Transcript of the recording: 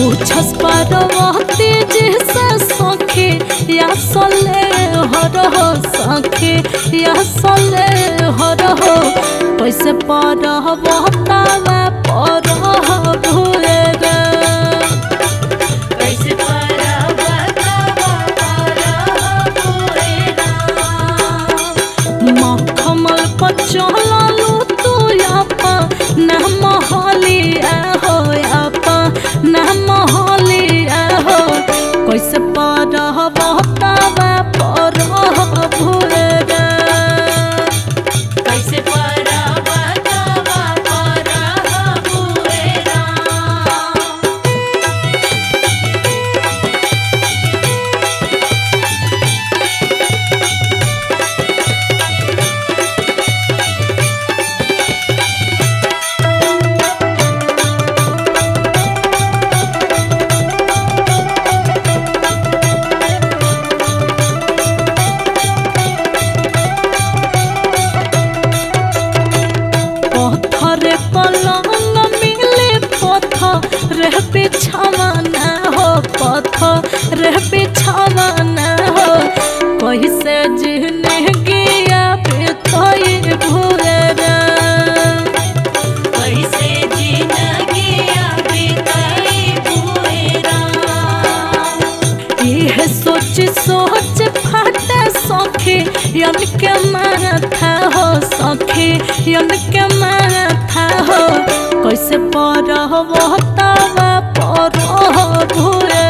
पूछस पार्वती जी से सखी, या सले हर हो सखी, या सले हर हो कैसे पर बतावे पर यन के माथा हो सखी यन के माथा हो। कैसे पर बतावा पर भूले रे।